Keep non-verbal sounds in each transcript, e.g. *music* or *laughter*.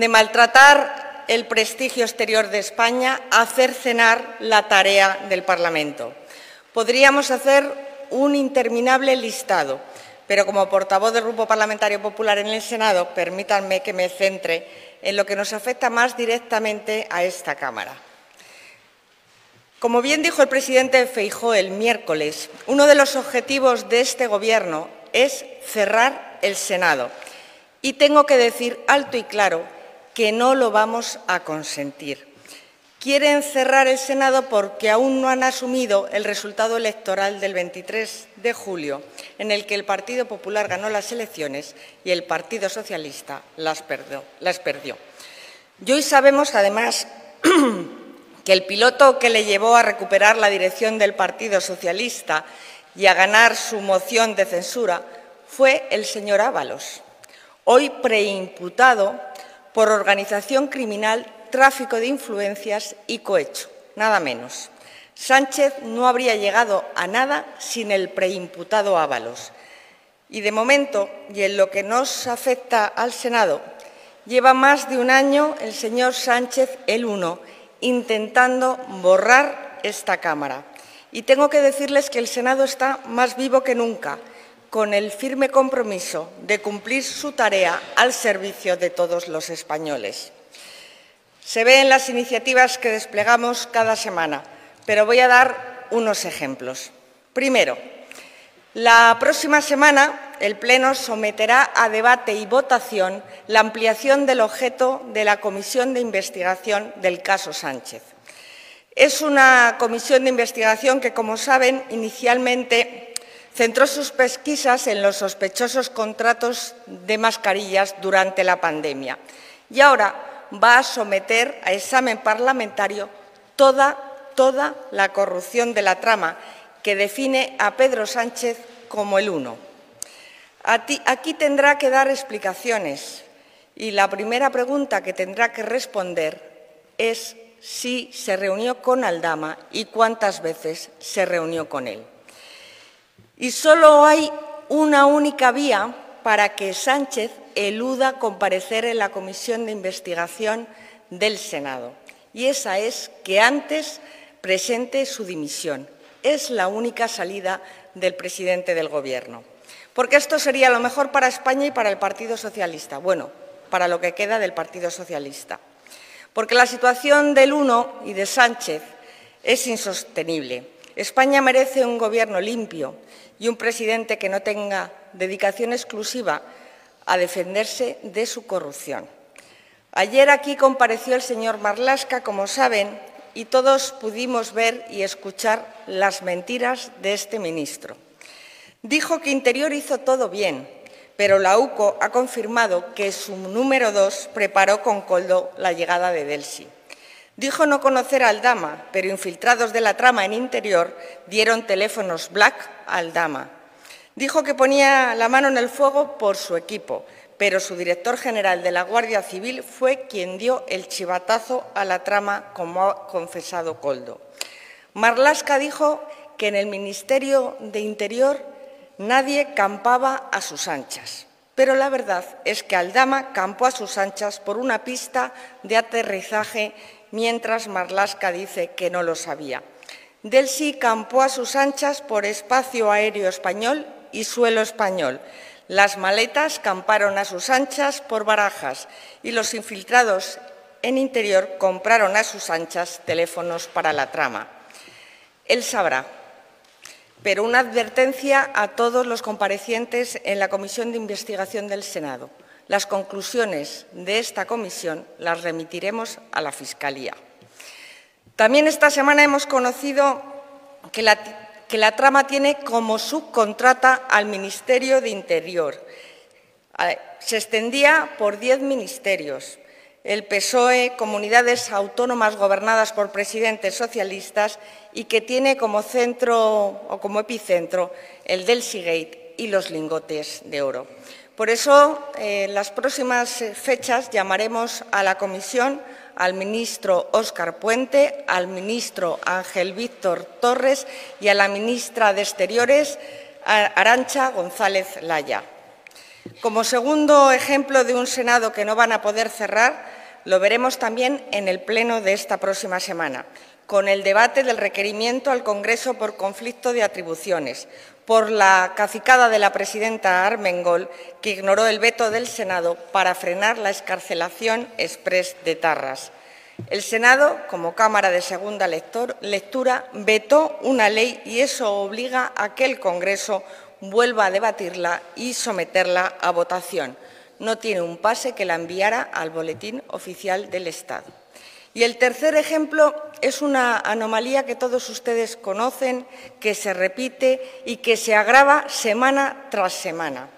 de maltratar el prestigio exterior de España a hacer cenar la tarea del Parlamento. Podríamos hacer un interminable listado, pero como portavoz del Grupo Parlamentario Popular en el Senado, permítanme que me centre en lo que nos afecta más directamente a esta Cámara. Como bien dijo el presidente Feijó el miércoles, uno de los objetivos de este Gobierno es cerrar el Senado. Y tengo que decir alto y claro que no lo vamos a consentir. Quieren cerrar el Senado porque aún no han asumido el resultado electoral del 23 de julio, en el que el Partido Popular ganó las elecciones y el Partido Socialista las perdió. Las. Y hoy sabemos, además, *clears throat* que el piloto que le llevó a recuperar la dirección del Partido Socialista y a ganar su moción de censura fue el señor Ábalos, hoy preimputado por organización criminal tráfico de influencias y cohecho, nada menos. Sánchez no habría llegado a nada sin el preimputado Ábalos. Y de momento, y en lo que nos afecta al Senado, lleva más de un año el señor Sánchez el uno intentando borrar esta Cámara. Y tengo que decirles que el Senado está más vivo que nunca, con el firme compromiso de cumplir su tarea al servicio de todos los españoles. Se ve en las iniciativas que desplegamos cada semana, pero voy a dar unos ejemplos. Primero, la próxima semana el Pleno someterá a debate y votación la ampliación del objeto de la Comisión de Investigación del caso Sánchez. Es una comisión de investigación que, como saben, inicialmente centró sus pesquisas en los sospechosos contratos de mascarillas durante la pandemia y ahora va a someter a examen parlamentario toda, toda la corrupción de la trama que define a Pedro Sánchez como el uno. Aquí tendrá que dar explicaciones y la primera pregunta que tendrá que responder es si se reunió con Aldama y cuántas veces se reunió con él. Y solo hay una única vía para que Sánchez eluda comparecer en la comisión de investigación del Senado. Y esa es que antes presente su dimisión. Es la única salida del presidente del Gobierno. Porque esto sería lo mejor para España y para el Partido Socialista. Bueno, para lo que queda del Partido Socialista. Porque la situación del uno y de Sánchez es insostenible. España merece un Gobierno limpio y un presidente que no tenga dedicación exclusiva a defenderse de su corrupción. Ayer aquí compareció el señor Marlasca, como saben, y todos pudimos ver y escuchar las mentiras de este ministro. Dijo que Interior hizo todo bien, pero la UCO ha confirmado que su número dos preparó con coldo la llegada de Delsi. Dijo no conocer a Aldama, pero infiltrados de la trama en Interior dieron teléfonos Black a Aldama. Dijo que ponía la mano en el fuego por su equipo, pero su director general de la Guardia Civil fue quien dio el chivatazo a la trama, como ha confesado Coldo. Marlasca dijo que en el Ministerio de Interior nadie campaba a sus anchas. Pero la verdad es que Aldama campó a sus anchas por una pista de aterrizaje, mientras Marlasca dice que no lo sabía. Delsi campó a sus anchas por espacio aéreo español y suelo español. Las maletas camparon a sus anchas por barajas y los infiltrados en interior compraron a sus anchas teléfonos para la trama. Él sabrá, pero una advertencia a todos los comparecientes en la Comisión de Investigación del Senado. Las conclusiones de esta comisión las remitiremos a la Fiscalía. También esta semana hemos conocido que la trama tiene como subcontrata al Ministerio de Interior. Se extendía por diez ministerios. El PSOE, comunidades autónomas gobernadas por presidentes socialistas y que tiene como centro o como epicentro el del Seagate y los lingotes de oro. Por eso, en las próximas fechas llamaremos a la Comisión al ministro Óscar Puente, al ministro Ángel Víctor Torres y a la ministra de Exteriores, Arancha González Laya. Como segundo ejemplo de un Senado que no van a poder cerrar, lo veremos también en el Pleno de esta próxima semana, con el debate del requerimiento al Congreso por conflicto de atribuciones, por la cacicada de la presidenta Armengol, que ignoró el veto del Senado para frenar la escarcelación express de Tarras. El Senado, como Cámara de segunda lectura, vetó una ley y eso obliga a que el Congreso vuelva a debatirla y someterla a votación. No tiene un pase que la enviara al Boletín Oficial del Estado. Y el tercer ejemplo es una anomalía que todos ustedes conocen, que se repite y que se agrava semana tras semana.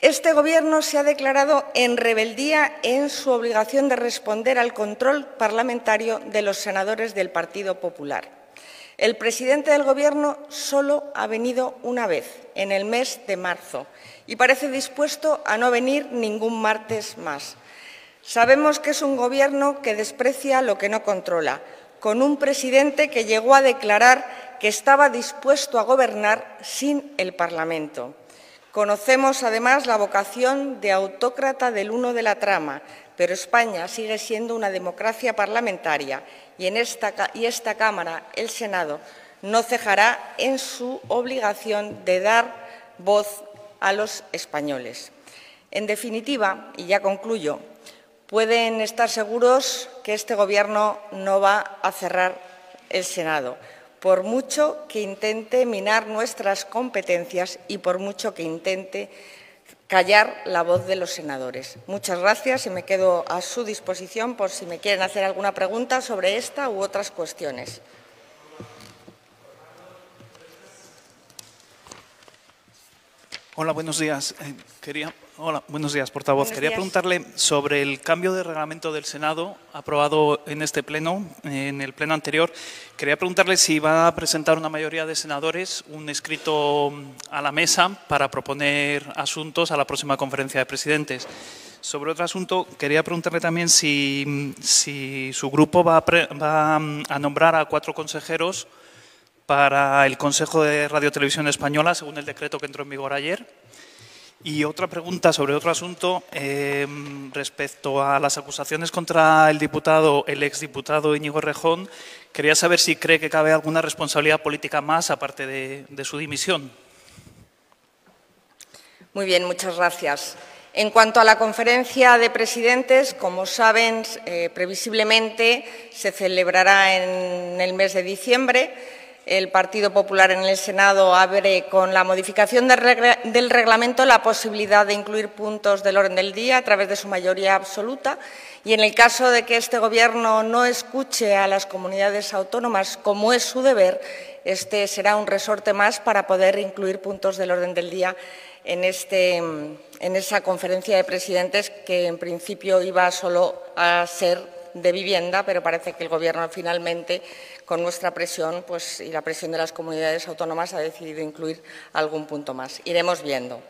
Este Gobierno se ha declarado en rebeldía en su obligación de responder al control parlamentario de los senadores del Partido Popular. El presidente del Gobierno solo ha venido una vez, en el mes de marzo, y parece dispuesto a no venir ningún martes más. Sabemos que es un Gobierno que desprecia lo que no controla, con un presidente que llegó a declarar que estaba dispuesto a gobernar sin el Parlamento. Conocemos, además, la vocación de autócrata del uno de la trama, pero España sigue siendo una democracia parlamentaria y, en esta, esta Cámara, el Senado, no cejará en su obligación de dar voz a los españoles. En definitiva, y ya concluyo, pueden estar seguros que este Gobierno no va a cerrar el Senado, por mucho que intente minar nuestras competencias y por mucho que intente callar la voz de los senadores. Muchas gracias y me quedo a su disposición por si me quieren hacer alguna pregunta sobre esta u otras cuestiones. Hola, buenos días. Eh, quería, hola, buenos días, portavoz. Quería preguntarle sobre el cambio de reglamento del Senado aprobado en este pleno, en el pleno anterior. Quería preguntarle si va a presentar una mayoría de senadores un escrito a la mesa para proponer asuntos a la próxima conferencia de presidentes. Sobre otro asunto, quería preguntarle también si, si su grupo va a, va a nombrar a cuatro consejeros para el Consejo de Radio Televisión Española, según el decreto que entró en vigor ayer. Y otra pregunta sobre otro asunto eh, respecto a las acusaciones contra el diputado, el exdiputado Íñigo Rejón. Quería saber si cree que cabe alguna responsabilidad política más aparte de, su dimisión. Muy bien, muchas gracias. En cuanto a la conferencia de presidentes, como saben, eh, previsiblemente se celebrará en el mes de diciembre el Partido Popular en el Senado abre con la modificación del reglamento la posibilidad de incluir puntos del orden del día a través de su mayoría absoluta y en el caso de que este Gobierno no escuche a las comunidades autónomas como es su deber, este será un resorte más para poder incluir puntos del orden del día en, este, en esa conferencia de presidentes que en principio iba solo a ser de vivienda, pero parece que el Gobierno finalmente con nuestra presión pues, y la presión de las comunidades autónomas ha decidido incluir algún punto más. Iremos viendo.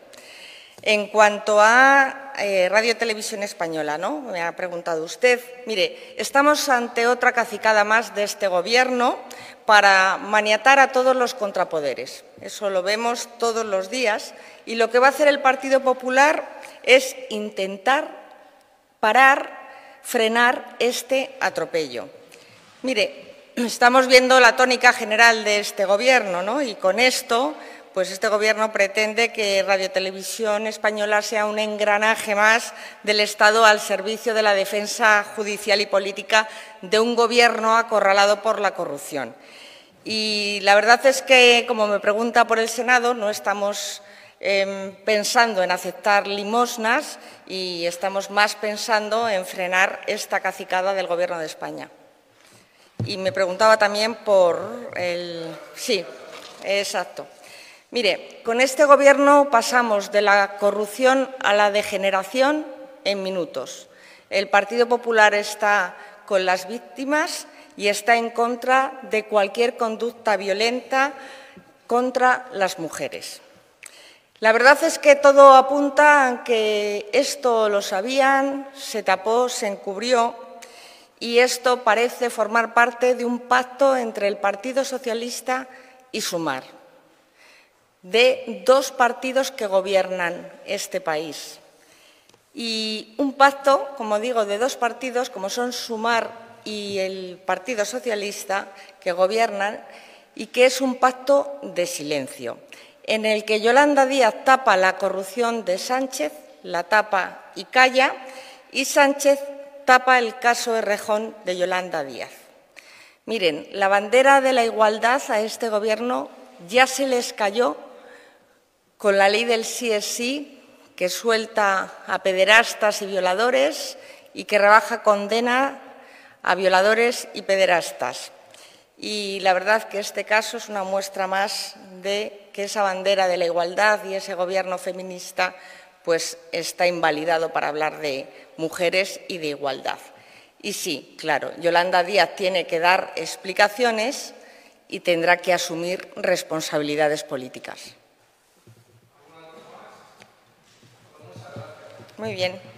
En cuanto a eh, Radio Televisión Española, ¿no? Me ha preguntado usted. Mire, estamos ante otra cacicada más de este Gobierno para maniatar a todos los contrapoderes. Eso lo vemos todos los días y lo que va a hacer el Partido Popular es intentar parar, frenar este atropello. Mire, estamos viendo la tónica general de este Gobierno, ¿no? Y con esto, pues este Gobierno pretende que Radio Televisión Española sea un engranaje más del Estado al servicio de la defensa judicial y política de un Gobierno acorralado por la corrupción. Y la verdad es que, como me pregunta por el Senado, no estamos em, pensando en aceptar limosnas y estamos más pensando en frenar esta cacicada del Gobierno de España. Y me preguntaba también por el... Sí, exacto. Mire, con este Gobierno pasamos de la corrupción a la degeneración en minutos. El Partido Popular está con las víctimas y está en contra de cualquier conducta violenta contra las mujeres. La verdad es que todo apunta a que esto lo sabían, se tapó, se encubrió y esto parece formar parte de un pacto entre el Partido Socialista y Sumar. de dos partidos que gobiernan este país. Y un pacto, como digo, de dos partidos, como son Sumar y el Partido Socialista, que gobiernan, y que es un pacto de silencio, en el que Yolanda Díaz tapa la corrupción de Sánchez, la tapa y calla, y Sánchez tapa el caso de Rejón de Yolanda Díaz. Miren, la bandera de la igualdad a este Gobierno ya se les cayó con la ley del sí es sí, que suelta a pederastas y violadores y que rebaja condena a violadores y pederastas. Y la verdad que este caso es una muestra más de que esa bandera de la igualdad y ese gobierno feminista pues está invalidado para hablar de mujeres y de igualdad. Y sí, claro, Yolanda Díaz tiene que dar explicaciones y tendrá que asumir responsabilidades políticas. Muy bien.